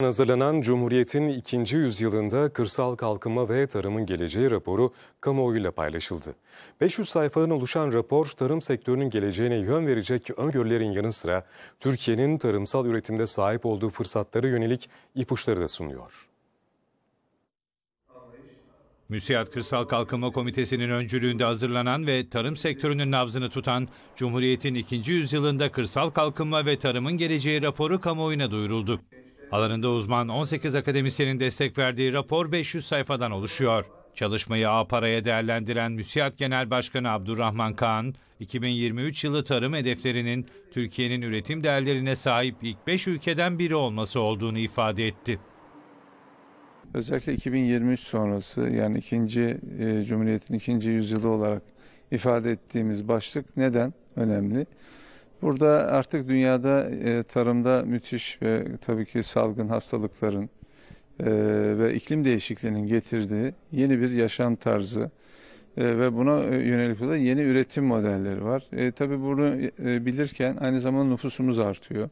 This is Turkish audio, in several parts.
Hazırlanan Cumhuriyet'in ikinci yüzyılında kırsal kalkınma ve tarımın geleceği raporu kamuoyuyla paylaşıldı. 500 sayfadan oluşan rapor tarım sektörünün geleceğine yön verecek öngörülerin yanı sıra Türkiye'nin tarımsal üretimde sahip olduğu fırsatlara yönelik ipuçları da sunuyor. MÜSİAD Kırsal Kalkınma Komitesi'nin öncülüğünde hazırlanan ve tarım sektörünün nabzını tutan Cumhuriyet'in ikinci yüzyılında kırsal kalkınma ve tarımın geleceği raporu kamuoyuna duyuruldu. Alanında uzman 18 akademisyenin destek verdiği rapor 500 sayfadan oluşuyor. Çalışmayı A paraya değerlendiren MÜSİAD Genel Başkanı Abdurrahman Kaan, 2023 yılı tarım hedeflerinin Türkiye'nin üretim değerlerine sahip ilk 5 ülkeden biri olması olduğunu ifade etti. Özellikle 2023 sonrası yani ikinci e, Cumhuriyet'in ikinci yüzyılı olarak ifade ettiğimiz başlık neden önemli? Burada artık dünyada e, tarımda müthiş ve tabii ki salgın hastalıkların e, ve iklim değişikliğinin getirdiği yeni bir yaşam tarzı e, ve buna yönelik olarak yeni üretim modelleri var. E, tabii bunu e, bilirken aynı zamanda nüfusumuz artıyor.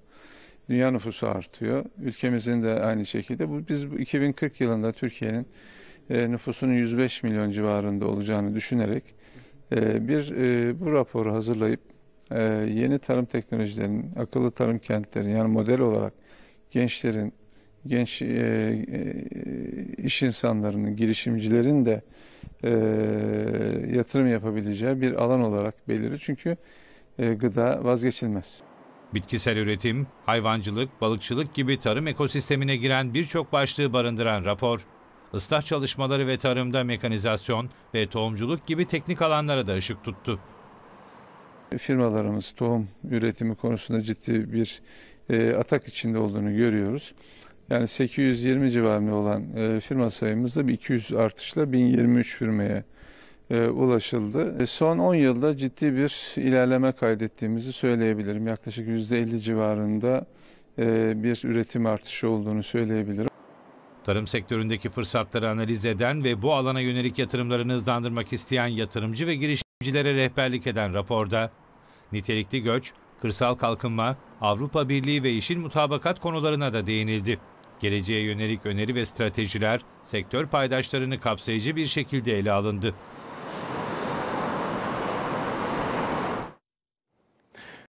Dünya nüfusu artıyor. Ülkemizin de aynı şekilde. Bu biz 2040 yılında Türkiye'nin e, nüfusunun 105 milyon civarında olacağını düşünerek e, bir e, bu raporu hazırlayıp e, yeni tarım teknolojilerinin, akıllı tarım kentleri yani model olarak gençlerin, genç e, e, iş insanlarının, girişimcilerin de e, yatırım yapabileceği bir alan olarak belirir. Çünkü e, gıda vazgeçilmez. Bitkisel üretim, hayvancılık, balıkçılık gibi tarım ekosistemine giren birçok başlığı barındıran rapor, ıslah çalışmaları ve tarımda mekanizasyon ve tohumculuk gibi teknik alanlara da ışık tuttu. Firmalarımız tohum üretimi konusunda ciddi bir e, atak içinde olduğunu görüyoruz. Yani 820 civarında olan e, firma sayımızda bir 200 artışla 1023 firmaya e, ulaşıldı. E, son 10 yılda ciddi bir ilerleme kaydettiğimizi söyleyebilirim. Yaklaşık %50 civarında e, bir üretim artışı olduğunu söyleyebilirim. Tarım sektöründeki fırsatları analiz eden ve bu alana yönelik yatırımlarını hızlandırmak isteyen yatırımcı ve girişimcilere rehberlik eden raporda nitelikli göç, kırsal kalkınma, Avrupa Birliği ve işin mutabakat konularına da değinildi. Geleceğe yönelik öneri ve stratejiler sektör paydaşlarını kapsayıcı bir şekilde ele alındı.